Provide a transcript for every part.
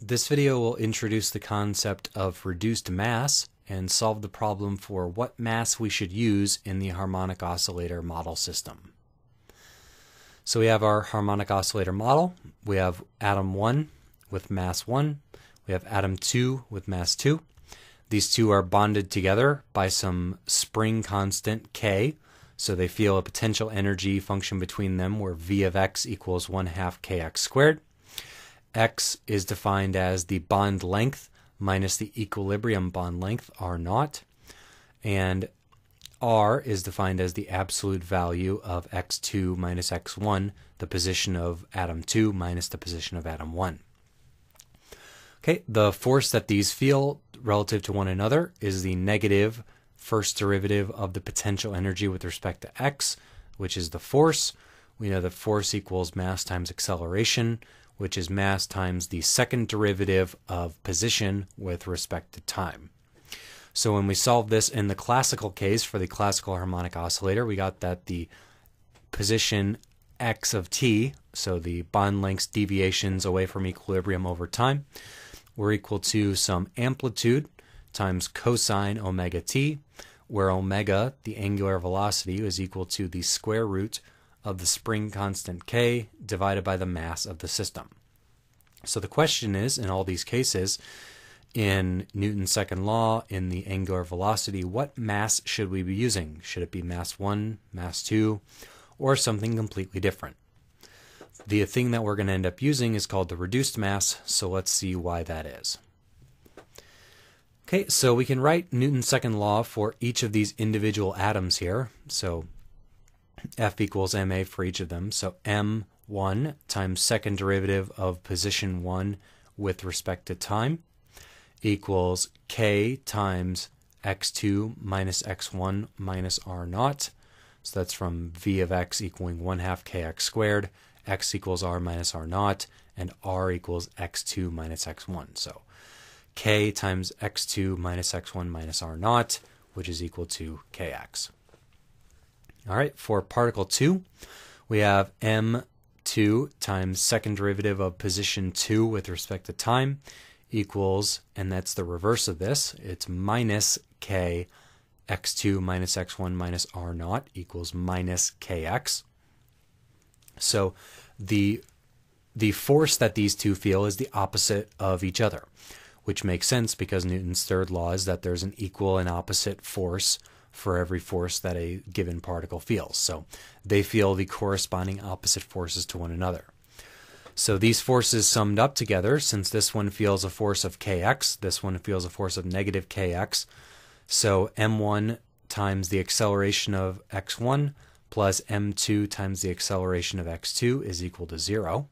This video will introduce the concept of reduced mass and solve the problem for what mass we should use in the harmonic oscillator model system. So we have our harmonic oscillator model. We have atom 1 with mass 1. We have atom 2 with mass 2. These two are bonded together by some spring constant K, so they feel a potential energy function between them where V of x equals 1 half kx squared. X is defined as the bond length minus the equilibrium bond length, R naught. And R is defined as the absolute value of x2 minus x1, the position of atom 2 minus the position of atom 1. Okay, the force that these feel relative to one another is the negative first derivative of the potential energy with respect to x, which is the force. We know that force equals mass times acceleration, which is mass times the second derivative of position with respect to time. So when we solve this in the classical case for the classical harmonic oscillator, we got that the position x of t, so the bond lengths deviations away from equilibrium over time, were equal to some amplitude times cosine omega t, where omega, the angular velocity, is equal to the square root of the spring constant k divided by the mass of the system. So the question is, in all these cases, in Newton's second law, in the angular velocity, what mass should we be using? Should it be mass 1, mass 2, or something completely different? The thing that we're going to end up using is called the reduced mass, so let's see why that is. Okay, so we can write Newton's second law for each of these individual atoms here. So F equals ma for each of them. So m1 times second derivative of position 1 with respect to time equals k times x2 minus x1 minus r0. So that's from v of x equaling 1 half kx squared, x equals r minus r0, and r equals x2 minus x1. So k times x2 minus x1 minus r0, which is equal to kx. All right, for particle 2, we have m2 times second derivative of position 2 with respect to time equals, and that's the reverse of this, it's minus k x2 minus x1 minus r naught equals minus kx. So the the force that these two feel is the opposite of each other, which makes sense because Newton's third law is that there's an equal and opposite force for every force that a given particle feels. So they feel the corresponding opposite forces to one another. So these forces summed up together, since this one feels a force of kx, this one feels a force of negative kx. So m1 times the acceleration of x1 plus m2 times the acceleration of x2 is equal to 0.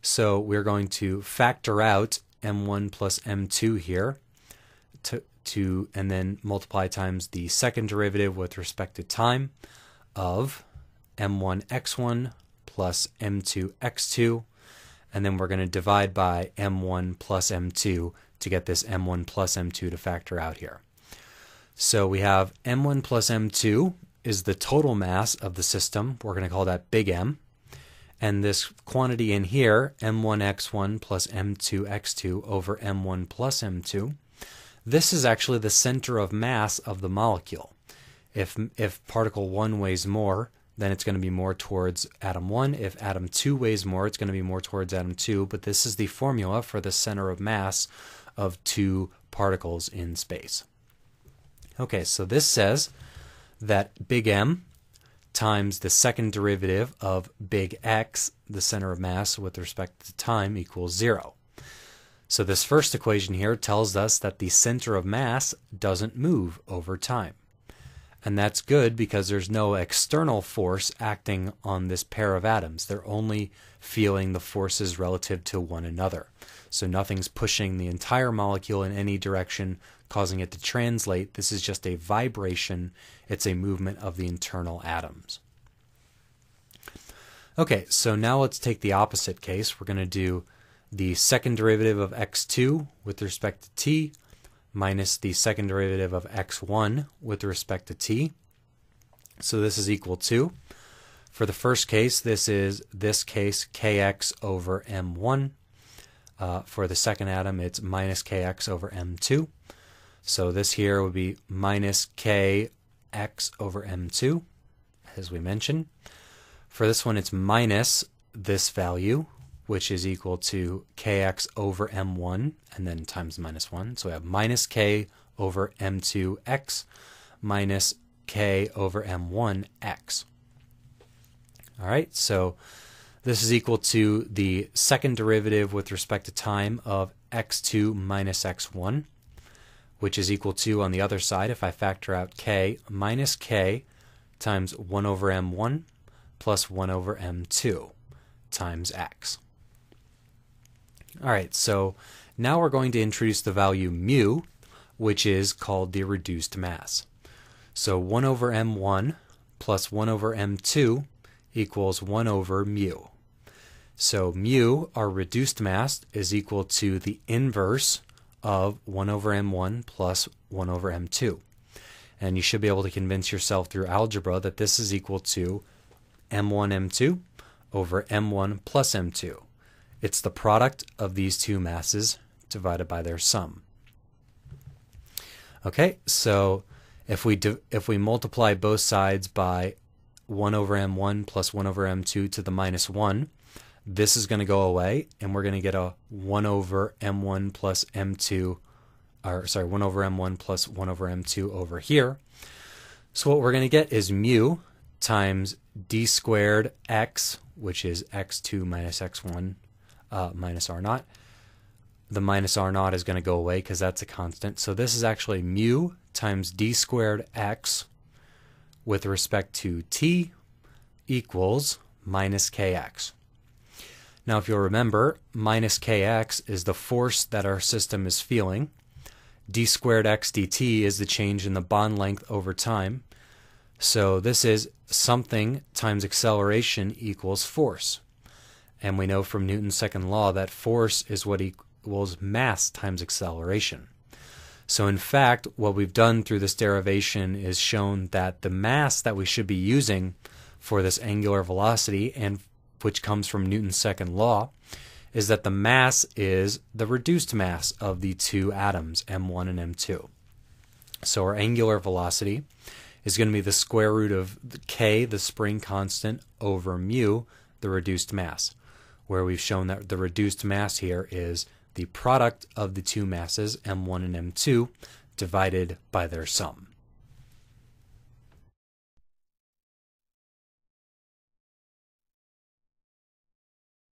So we're going to factor out m1 plus m2 here to, to and then multiply times the second derivative with respect to time of m1 x1 plus m2 x2, and then we're going to divide by m1 plus m2 to get this m1 plus m2 to factor out here. So we have m1 plus m2 is the total mass of the system. We're going to call that big M. And this quantity in here, m1x1 plus m2x2 over m1 plus m2, this is actually the center of mass of the molecule. If, if particle 1 weighs more, then it's going to be more towards atom 1. If atom 2 weighs more, it's going to be more towards atom 2. But this is the formula for the center of mass of two particles in space. Okay, so this says that big M times the second derivative of big X, the center of mass with respect to time, equals 0. So this first equation here tells us that the center of mass doesn't move over time. And that's good because there's no external force acting on this pair of atoms. They're only feeling the forces relative to one another. So nothing's pushing the entire molecule in any direction, causing it to translate. This is just a vibration, it's a movement of the internal atoms. Okay, so now let's take the opposite case. We're going to do the second derivative of x2 with respect to t minus the second derivative of x1 with respect to t. So this is equal to, for the first case, this is this case kx over m1 Uh, for the second atom, it's minus kx over m2. So this here would be minus kx over m2, as we mentioned. For this one, it's minus this value, which is equal to kx over m1, and then times minus 1. So we have minus k over m2x minus k over m1x. All right, so this is equal to the second derivative with respect to time of x2 minus x1, which is equal to, on the other side, if I factor out k, minus k times 1 over m1 plus 1 over m2 times x. All right, so now we're going to introduce the value mu, which is called the reduced mass. So 1 over m1 plus 1 over m2 equals 1 over mu. So mu, our reduced mass, is equal to the inverse of 1 over m1 plus 1 over m2. And you should be able to convince yourself through algebra that this is equal to m1 m2 over m1 plus m2. It's the product of these two masses divided by their sum. Okay, so if we do, if we multiply both sides by 1 over m1 plus 1 over m2 to the minus 1, this is going to go away, and we're going to get a 1 over m1 plus m2, or sorry, 1 over m1 plus 1 over m2 over here. So what we're going to get is mu times d squared x, which is x2 minus x1 uh, minus r naught. The minus r naught is going to go away because that's a constant. So this is actually mu times d squared x with respect to t equals minus kx. Now, if you'll remember, minus kx is the force that our system is feeling. d squared x dt is the change in the bond length over time. So this is something times acceleration equals force. And we know from Newton's second law that force is what equals mass times acceleration. So, in fact, what we've done through this derivation is shown that the mass that we should be using for this angular velocity, and which comes from Newton's second law, is that the mass is the reduced mass of the two atoms, m1 and m2. So, our angular velocity is going to be the square root of k, the spring constant, over mu, the reduced mass, where we've shown that the reduced mass here is the product of the two masses, m1 and m2, divided by their sum.